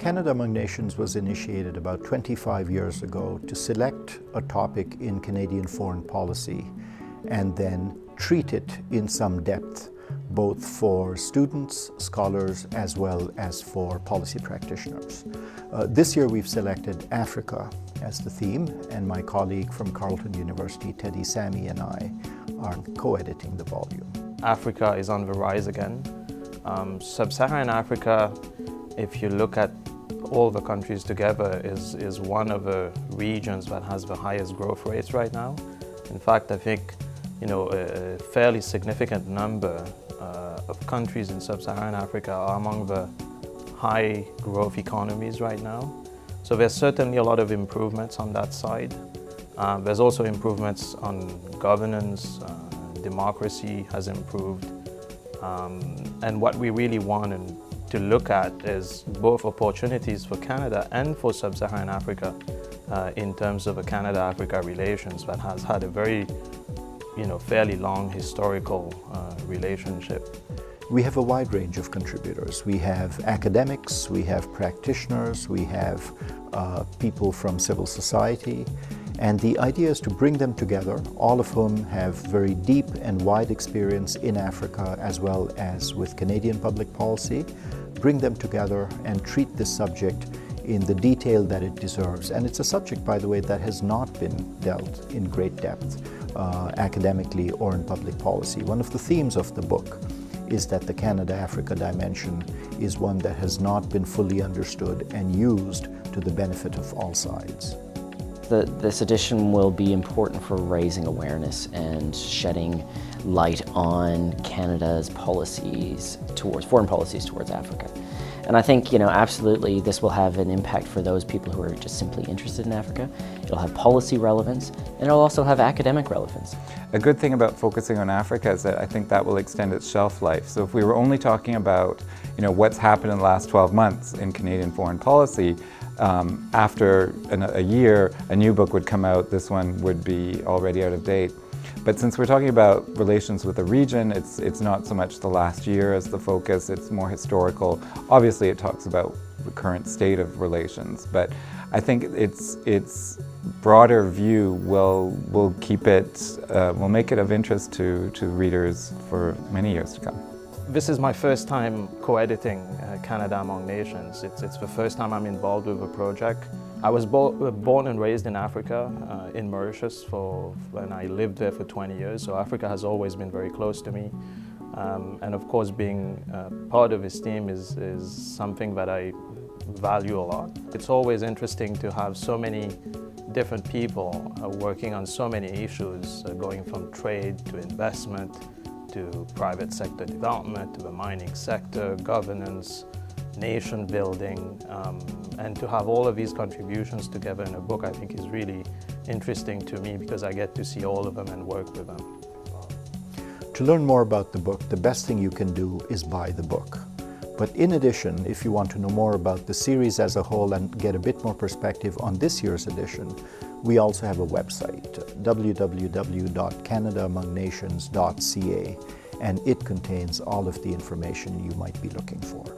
Canada Among Nations was initiated about 25 years ago to select a topic in Canadian foreign policy and then treat it in some depth, both for students, scholars, as well as for policy practitioners. Uh, this year we've selected Africa as the theme, and my colleague from Carleton University, Teddy Samy, and I are co-editing the volume. Africa is on the rise again. Um, Sub-Saharan Africa, if you look at all the countries together is, is one of the regions that has the highest growth rates right now. In fact, I think you know, a, fairly significant number uh, of countries in sub-Saharan Africa are among the high growth economies right now. So there's certainly a lot of improvements on that side. Uh, there's also improvements on governance, uh, democracy has improved. Um, and what we really want and to look at is both opportunities for Canada and for Sub-Saharan Africa uh, in terms of Canada-Africa relations that has had a very, you know, fairly long historical uh, relationship. We have a wide range of contributors. We have academics, we have practitioners, we have uh, people from civil society, and the idea is to bring them together, all of whom have very deep and wide experience in Africa as well as with Canadian public policy, bring them together and treat this subject in the detail that it deserves. And it's a subject, by the way, that has not been dealt in great depth uh, academically or in public policy. One of the themes of the book is that the Canada-Africa dimension is one that has not been fully understood and used to the benefit of all sides. The, this edition will be important for raising awareness and shedding light on Canada's policies towards, foreign policies towards Africa. And I think, you know, absolutely this will have an impact for those people who are just simply interested in Africa. It'll have policy relevance, and it'll also have academic relevance. A good thing about focusing on Africa is that I think that will extend its shelf life. So if we were only talking about, you know, what's happened in the last 12 months in Canadian foreign policy, um, after an, a year, a new book would come out, this one would be already out of date. But since we're talking about relations with the region, it's, it's not so much the last year as the focus, it's more historical. Obviously it talks about the current state of relations, but I think its, its broader view will, will keep it, uh, will make it of interest to, to readers for many years to come. This is my first time co-editing uh, Canada Among Nations. It's, it's the first time I'm involved with a project. I was bo born and raised in Africa, uh, in Mauritius, for, and I lived there for 20 years, so Africa has always been very close to me. Um, and of course, being uh, part of his team is, is something that I value a lot. It's always interesting to have so many different people uh, working on so many issues, uh, going from trade to investment, to private sector development, to the mining sector, governance, nation building, um, and to have all of these contributions together in a book I think is really interesting to me because I get to see all of them and work with them. To learn more about the book, the best thing you can do is buy the book. But in addition, if you want to know more about the series as a whole and get a bit more perspective on this year's edition, we also have a website, www.canadaamongnations.ca, and it contains all of the information you might be looking for.